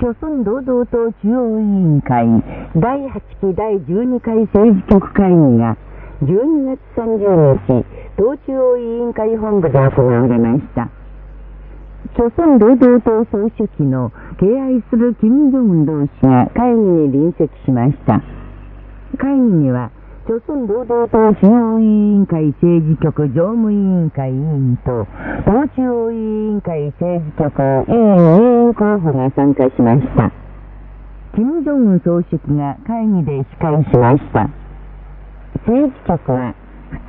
朝鮮労働党中央委員会第8期第12回政治局会議が12月30日、党中央委員会本部で行われました。朝鮮労働党総書記の敬愛する金正恩同志が会議に臨席しました。会議には、朝鮮労働党中央委員会政治局常務委員会委員と、党中央委員会政治局委員候補が参加しました。金正恩総書記が会議で司会しました。政治局は、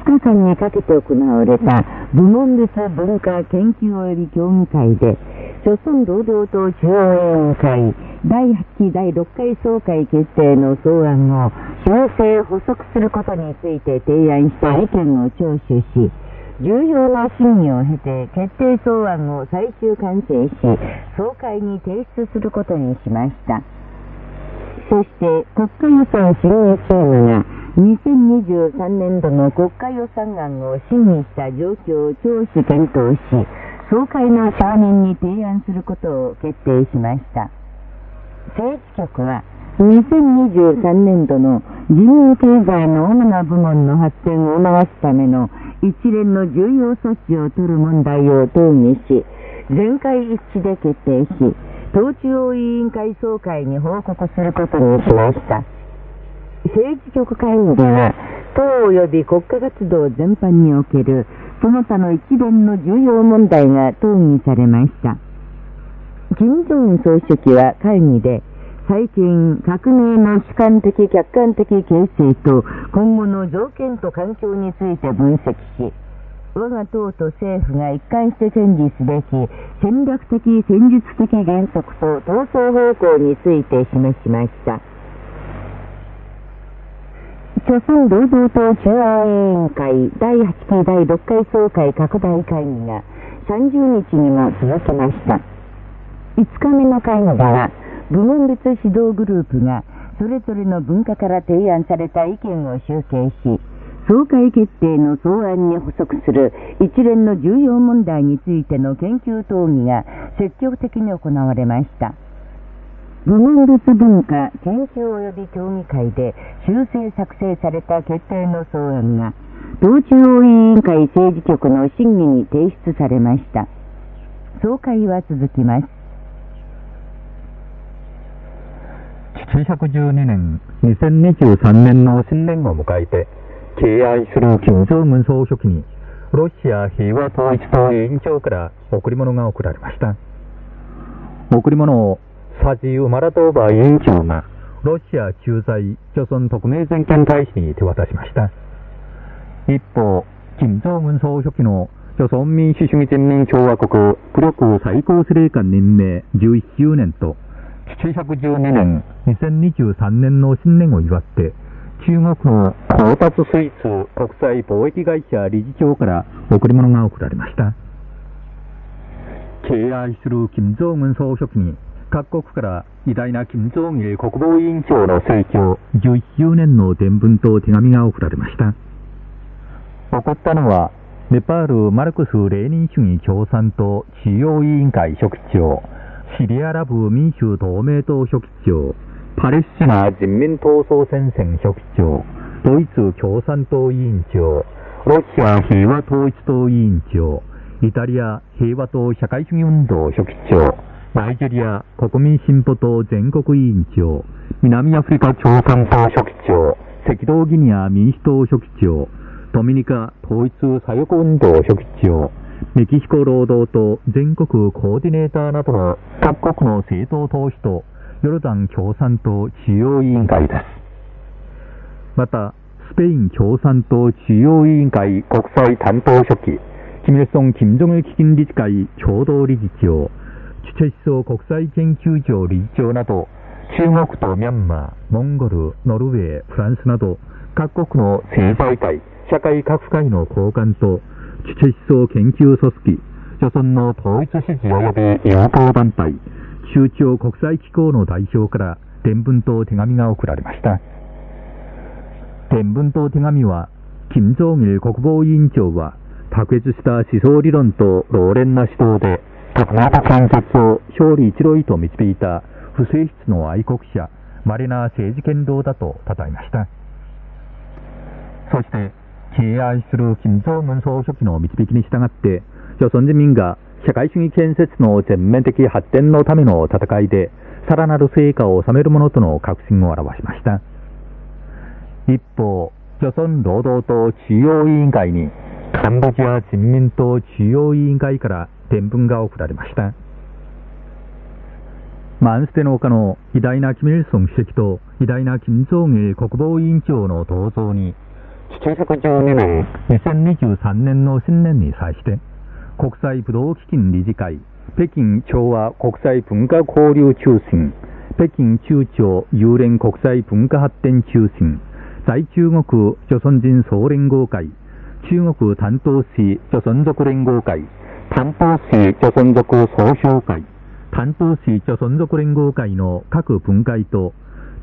2日間にかけて行われた部門別文化研究及び協議会で、朝鮮労働党中央委員会第8期第6回総会決定の草案を修正補足することについて提案した意見を聴取し、重要な審議を経て決定草案を最終完成し、総会に提出することにしました。そして国家予算審議チームが2023年度の国家予算案を審議した状況を聴取検討し、総会の承認に提案することを決定しました。政治局は2023年度の人民経済の主な部門の発展を促すための一連の重要措置を取る問題を討議し、全会一致で決定し、党中央委員会総会に報告することにしました。政治局会議では、党及び国家活動全般におけるその他の一連の重要問題が討議されました。金正恩総書記は会議で、最近、革命の主観的客観的形成と今後の条件と環境について分析し、我が党と政府が一貫して堅持すべき戦略的戦術的原則と闘争方向について示しました。朝鮮労働党中央委員会第8期第6回総会拡大会議が30日にも続きました。5日目の会議では、部門別指導グループがそれぞれの文化から提案された意見を集計し、総会決定の草案に補足する一連の重要問題についての研究討議が積極的に行われました。部門別文化研究及び協議会で修正作成された決定の草案が、党中央委員会政治局の審議に提出されました。総会は続きます。712年、2023年の新年を迎えて、敬愛する金正恩総書記に、ロシア平和統一党委員長から贈り物が贈られました。贈り物を、サジウ・マラトーバ委員長が、ロシア駐在、朝鮮特命全権大使に手渡しました。一方、金正恩総書記の朝鮮民主主義人民共和国武力最高司令官任命11周年と、712年、2023年の新年を祝って、中国の高達スイーツ国際貿易会社理事長から贈り物が贈られました。敬愛する金正恩総書記に各国から偉大な金正日国防委員長の成長11周年の伝聞と手紙が贈られました。送ったのは、ネパールマルクス・レーニン主義共産党中央委員会書記長、シリアラブ民主同盟党書記長、パレスチナ人民闘争戦線書記長、ドイツ共産党委員長、ロシア平和統一党委員長、イタリア平和党社会主義運動書記長、ナイジェリア国民進歩党全国委員長、南アフリカ共産党書記長、赤道ギニア民主党書記長、ドミニカ統一左翼運動書記長、メキシコ労働党全国コーディネーターなどの各国の政党党首とヨルダン共産党中央委員会です。また、スペイン共産党中央委員会国際担当書記、キム・イルソン・キム・ジョン基金理事会共同理事長、チュチェ思想国際研究所理事長など、中国とミャンマー、モンゴル、ノルウェー、フランスなど、各国の政財界、社会各界の高官と、チュチェ思想研究組織、諸村の統一支持及び友好団体、中朝国際機構の代表から伝聞と手紙が送られました。伝聞と手紙は、金正日国防委員長は、卓越した思想理論と老練な指導で、革命的建設を勝利一路へと導いた不正室の愛国者、稀な政治権道だと称えました。そして、敬愛する金正恩総書記の導きに従って、朝鮮人民が社会主義建設の全面的発展のための戦いで、さらなる成果を収めるものとの確信を表しました。一方、朝鮮労働党中央委員会に、カンボジア人民党中央委員会から伝聞が送られました。マンステの丘の偉大なキム・イルソン主席と偉大な金正恩国防委員長の銅像に、712年、2023年の新年に際して、国際武道基金理事会、北京調和国際文化交流中心、北京中朝幽連国際文化発展中心、在中国朝鮮人総連合会、中国担当市朝鮮族連合会、担当市朝鮮族総評会、担当市朝鮮族連合会の各分会と、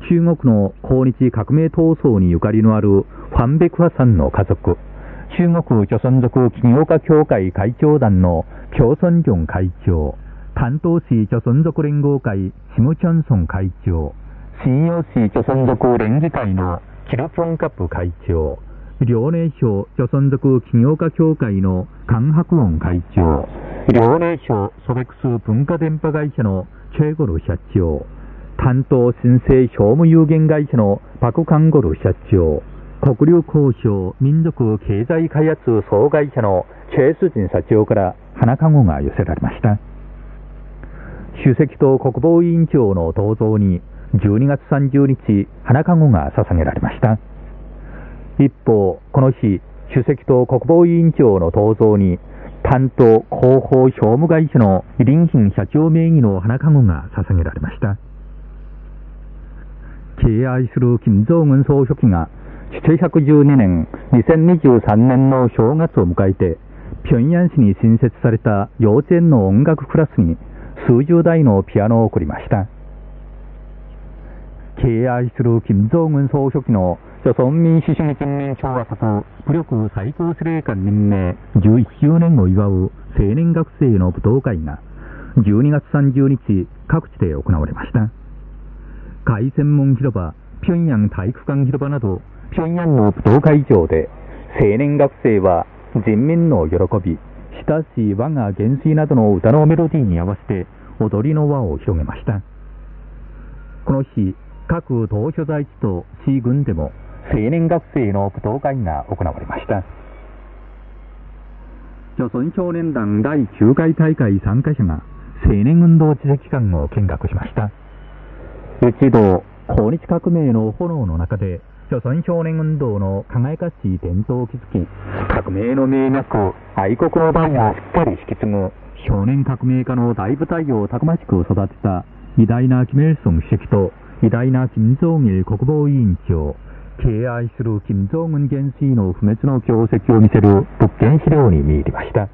中国の抗日革命闘争にゆかりのあるファン・ベクハさんの家族、中国朝鮮族企業家協会会長団の京村ジョン会長、担当市朝鮮族連合会シムチョンソン会長、信用市朝鮮族連議会のキルピョンカップ会長、遼寧省朝鮮族企業家協会のカン・ハクオン会長、遼寧省ソベクス文化電波会社のチェゴル社長、担当新生商務有限会社のパク・カンゴル社長、国流交渉民族経済開発総会社のチェ・スジン社長から花籠が寄せられました。主席と国防委員長の銅像に12月30日、花籠が捧げられました。一方、この日、主席と国防委員長の銅像に担当広報商務会社の林品社長名義の花籠が捧げられました。敬愛する金正恩総書記が712年、2023年の正月を迎えて、平壌市に新設された幼稚園の音楽クラスに数十台のピアノを送りました。敬愛する金正恩総書記の朝鮮民主主義人民共和国武力最高司令官任命11周年を祝う青年学生の舞踏会が12月30日各地で行われました。海専門広場、平壌体育館広場など平壌の武道会場で青年学生は人民の喜び、親しい我が元帥などの歌のメロディーに合わせて踊りの輪を広げました。この日、各党所在地と市軍でも青年学生の武道会が行われました。朝鮮少年団第9回大会参加者が青年運動知識館を見学しました。一度、抗日革命の炎の中で朝鮮少年運動の輝かしい伝統を築き、革命の名脈、愛国の代をしっかり引き継ぐ、少年革命家の大部隊をたくましく育てた、偉大なキム・イルソン主席と、偉大な金正日国防委員長、敬愛する金正恩元帥の不滅の業績を見せる物件資料に見入りました。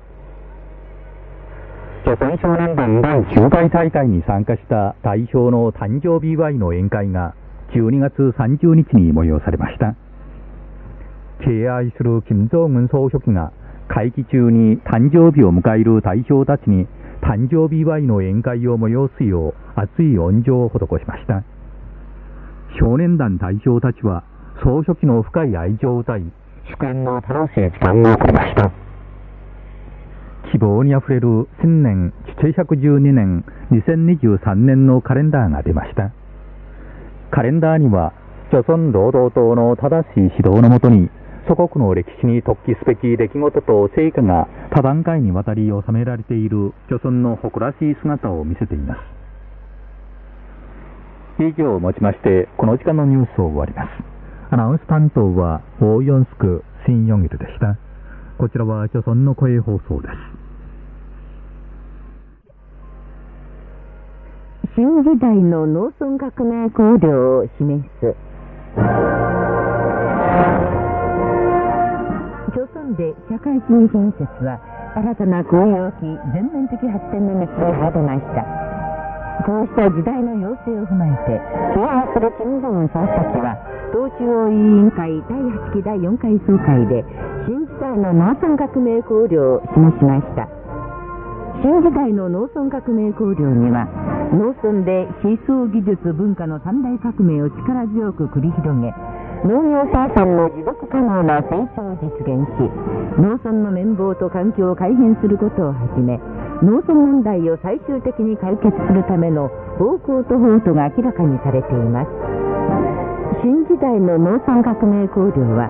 朝鮮少年団第9回大会に参加した代表の誕生日祝いの宴会が12月30日に催されました。敬愛する金正恩総書記が会期中に誕生日を迎える代表たちに誕生日祝いの宴会を催すよう熱い恩情を施しました。少年団代表たちは総書記の深い愛情を歌い、祝宴の楽しい時間を送りました。希望にあふれる新年712年2023年のカレンダーが出ました。カレンダーには、朝鮮労働党の正しい指導のもとに、祖国の歴史に突起すべき出来事と成果が多段階にわたり収められている朝鮮の誇らしい姿を見せています。以上をもちまして、この時間のニュースを終わります。アナウンス担当は、オーヨンスク、シンヨンギルでした。こちらは朝鮮の声放送です。新時代の農村革命綱領を示す。朝鮮で社会主義建設は新たな工業期全面的発展の道を外ました。こうした時代の要請を踏まえて敬愛する金正恩総書記は党中央委員会第8期第4回総会で新時代の農村革命綱領を示しました。新時代の農村革命綱領には農村で思想技術文化の三大革命を力強く繰り広げ、農業生産の持続可能な成長を実現し、農村の綿棒と環境を改変することをはじめ、農村問題を最終的に解決するための方向と法とが明らかにされています。新時代の農村革命綱領は、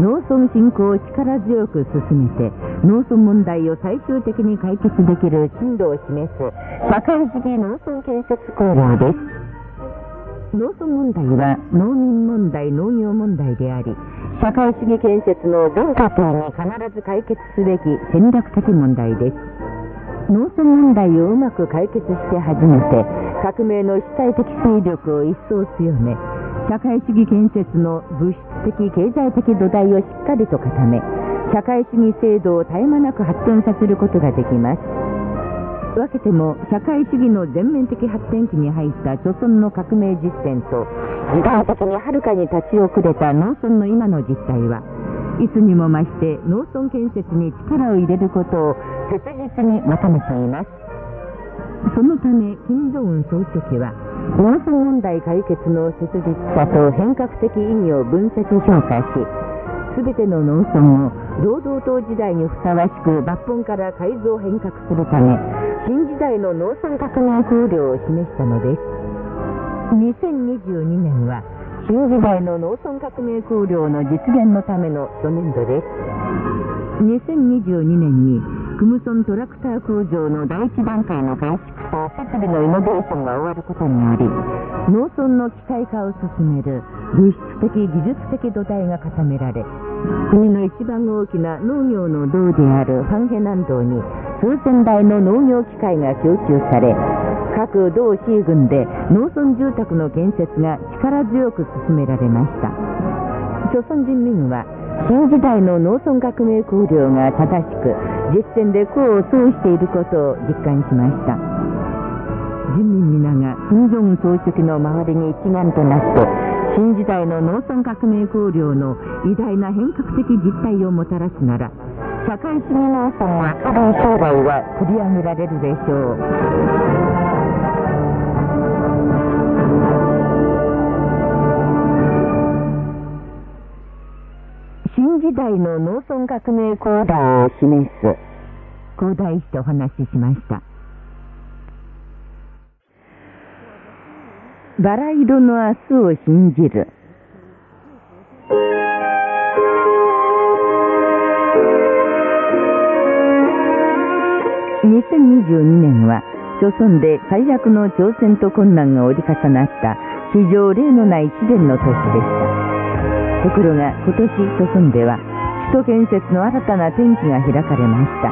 農村振興を力強く進めて、農村問題を最終的に解決できる進路を示す社会主義農村建設綱領です。農村問題は農民問題、農業問題であり、社会主義建設の全過程に必ず解決すべき戦略的問題です。農村問題をうまく解決して初めて、革命の主体的勢力を一層強め、社会主義建設の物質的、経済的土台をしっかりと固め、社会主義制度を絶え間なく発展させることができます。分けても社会主義の全面的発展期に入った著村の革命実践と時代的にはるかに立ち遅れた農村の今の実態はいつにも増して農村建設に力を入れることを切実に求めていますそのため金正恩総書記は農村問題解決の切実さと変革的意義を分析評価し全ての農村を労働党時代にふさわしく抜本から改造変革するため新時代の農村革命綱領を示したのです。2022年は新時代の農村革命綱領の実現のための初年度です。2022年にクムソントラクター工場の第一段階の改築と設備のイノベーションが終わることにより農村の機械化を進める物質的技術的土台が固められ国の一番大きな農業の道であるファンヘ南道に数千台の農業機械が供給され各道 C 郡で農村住宅の建設が力強く進められました。朝鮮人民は新時代の農村革命綱領が正しく実践で功を奏していることを実感しました。人民皆が金正恩総書記の周りに一丸となって新時代の農村革命綱領の偉大な変革的実態をもたらすなら社会主義農村は明るい将来は取り上げられるでしょう。時代の農村革命行動を示す広大してお話ししましたバラ色の明日を信じる。2022年は、朝鮮で最悪の挑戦と困難が折り重なった史上例のない試練の年でした。ところが今年朝鮮では首都建設の新たな転機が開かれました。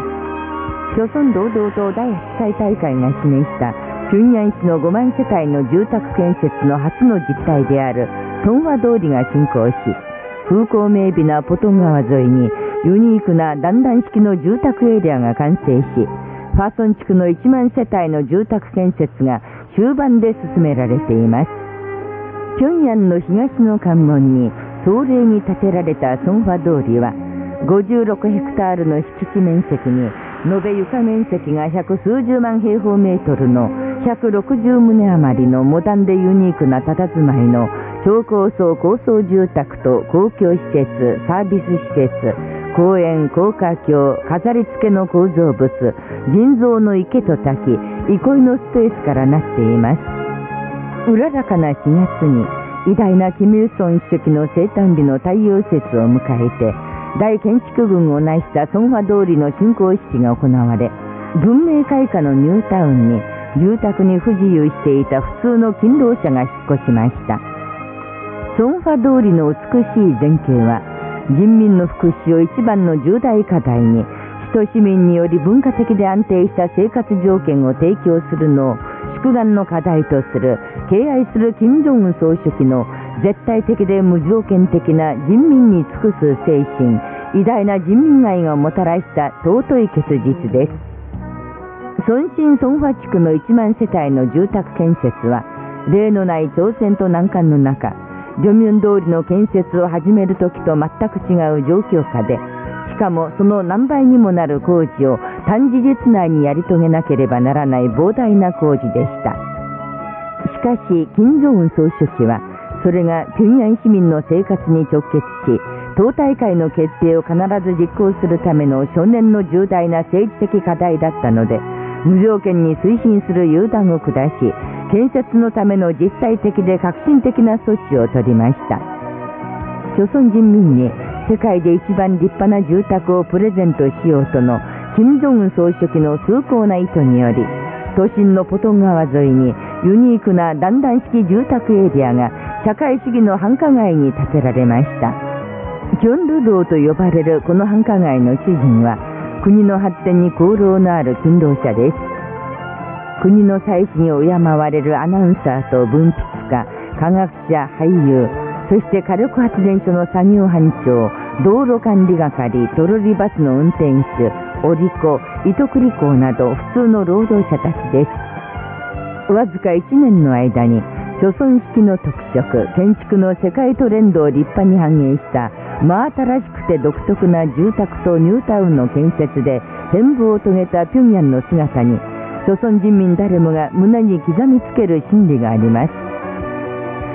朝鮮労働党第8回大会が示した平壌市の5万世帯の住宅建設の初の実態であるトンワ通りが進行し、風光明媚なポトン川沿いにユニークな段々式の住宅エリアが完成し、ファーソン地区の1万世帯の住宅建設が終盤で進められています。平壌の東の関門に壮麗に建てられたソンファ通りは、56ヘクタールの敷地面積に延べ床面積が百数十万平方メートルの160棟余りのモダンでユニークな佇まいの超高層高層住宅と公共施設、サービス施設、公園、高架橋、飾り付けの構造物、人造の池と滝、憩いのスペースからなっています。うららかな4月に偉大なキム・イルソン主席の生誕日の太陽節を迎えて、大建築群を成したソンファ通りの竣工式が行われ、文明開化のニュータウンに住宅に不自由していた普通の勤労者が引っ越しました。ソンファ通りの美しい前景は、人民の福祉を一番の重大課題に、首都市民により文化的で安定した生活条件を提供するのを宿願の課題とする敬愛する金正恩総書記の絶対的で無条件的な人民に尽くす精神、偉大な人民愛がもたらした尊い結実です。孫新孫ファ地区の1万世帯の住宅建設は、例のない挑戦と難関の中、ジョミュン通りの建設を始める時と全く違う状況下で、しかもその何倍にもなる工事を短時日内にやり遂げなければならない膨大な工事でしたし。かし、金正恩総書記は、それが平壌市民の生活に直結し、党大会の決定を必ず実行するための少年の重大な政治的課題だったので、無条件に推進する誘弾を下し、建設のための実際的で革新的な措置を取りました。朝鮮人民に世界で一番立派な住宅をプレゼントしようとの金正恩総書記の崇高な意図により、都心のポトン川沿いにユニークな段々式住宅エリアが社会主義の繁華街に建てられました。キョンル道と呼ばれるこの繁華街の主人は国の発展に功労のある勤労者です。国の祭祀に敬われるアナウンサーと文筆家、科学者、俳優、そして火力発電所の作業班長、道路管理係、トロリバスの運転手、オリコ、糸繰り工など普通の労働者たちです。わずか1年の間に、貯村式の特色、建築の世界トレンドを立派に反映した真新しくて独特な住宅とニュータウンの建設で変貌を遂げた平壌の姿に朝鮮人民誰もが胸に刻みつける心理があります。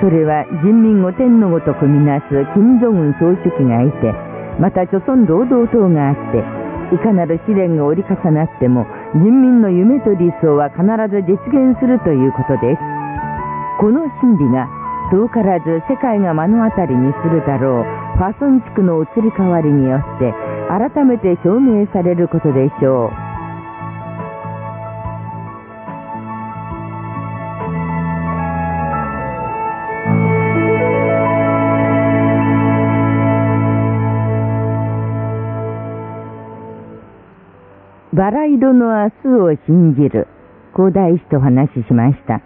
それは人民を天のごとくみなす金正恩総書記がいて、また朝鮮労働党があって、いかなる試練が折り重なっても人民の夢と理想は必ず実現するということです。この心理が遠からず世界が目の当たりにするだろうファソン地区の移り変わりによって改めて証明されることでしょう。バラ色の明日を信じる、広大師と話ししました。